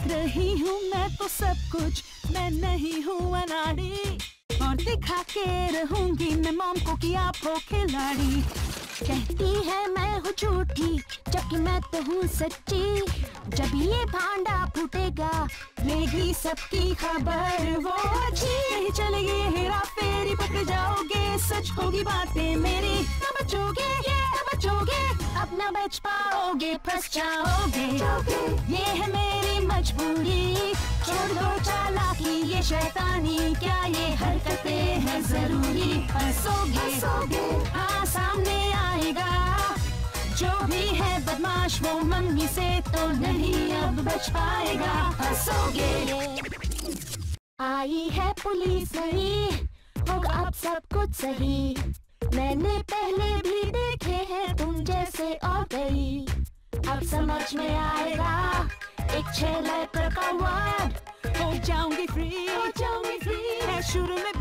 रही हूँ मैं तो सब कुछ। मैं नहीं हूँ अनाड़ी। और दिखा के रहूँगी मैं मॉम को कि आप हो खिलाड़ी। कहती है मैं हूँ झूठी जबकि मैं तो हूँ सच्ची। जब ये भांडा फूटेगा लेगी सबकी खबर। वो अच्छी चलेगी, हेरा फेरी पकड़ जाओगे। सच होगी बातें मेरी, न बचोगे न बचोगे। अब न बच पाओगे, फंस जाओगे। ये है मेरी मजबूरी। छोड़ दो चालाकी, ये शैतानी, क्या ये हरकतें हैं ज़रूरी? हंसोगे हाँ सामने आएगा। जो भी है बदमाश, वो मम्मी से तो नहीं अब बच पाएगा। हंसोगे। आई है पुलिस नहीं होगा अब सब कुछ सही। मैंने पहले भी देखे हैं तुम जैसे और गई अब समझ में आएगा एक छह लेटर का वार्ड हो जाऊँगी फ्री हो जाऊँगी फ्री शुरू में